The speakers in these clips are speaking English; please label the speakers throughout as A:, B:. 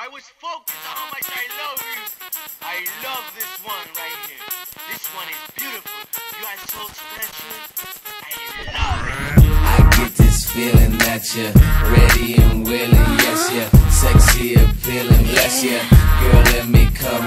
A: I was focused on how much I love you. I love this one right here. This one is beautiful. You are so special. I love it.
B: I get this feeling that you're ready and willing, yes, you're sexy, appealing, bless you. Girl, let me come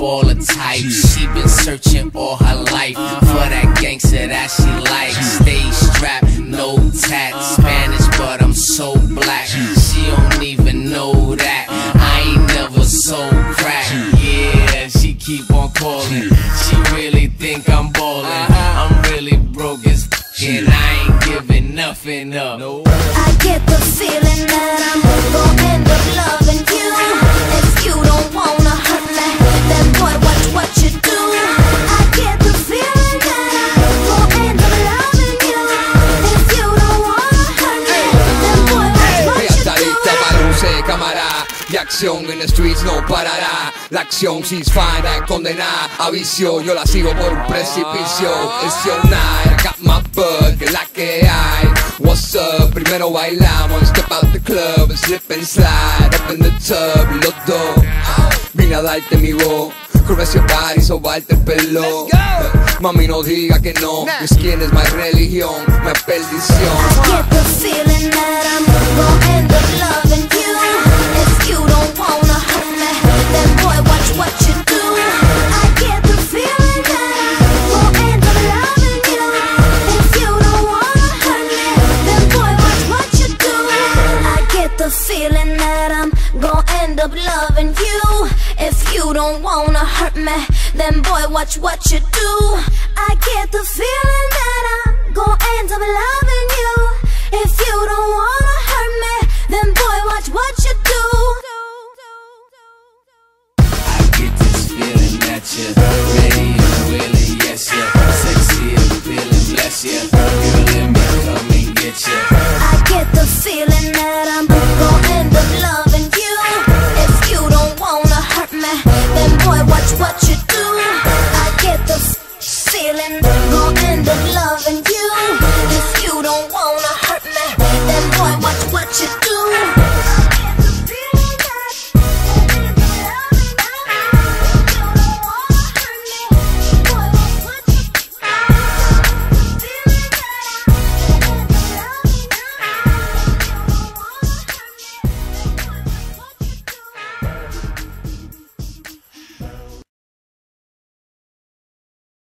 B: baller type. She been searching all her life for that gangster that she likes. Stay strapped, no tat. Spanish, but I'm so black. She don't even know that. I ain't never sold crack. Yeah, she keep on calling. She really think I'm ballin'. I'm really broke as f- and I ain't giving nothing up.
C: I get the feeling that I'm gonna end up loving
D: acción en the streets no parará. La acción she's fine, la condena a vicio. Yo la sigo por un precipicio. It's your night, I got my bug, que la que hay. What's up? Primero bailamos, step out the club, and slip and slide up in the tub, los dos. Vine a darte mi voz. Curves your body, sobarte el pelo. Mami, no diga que no. Mi skin es mi religión, mi perdición.
C: Get the feeling that up loving you. If you don't wanna hurt me, then boy, watch what you do. I get the feeling of love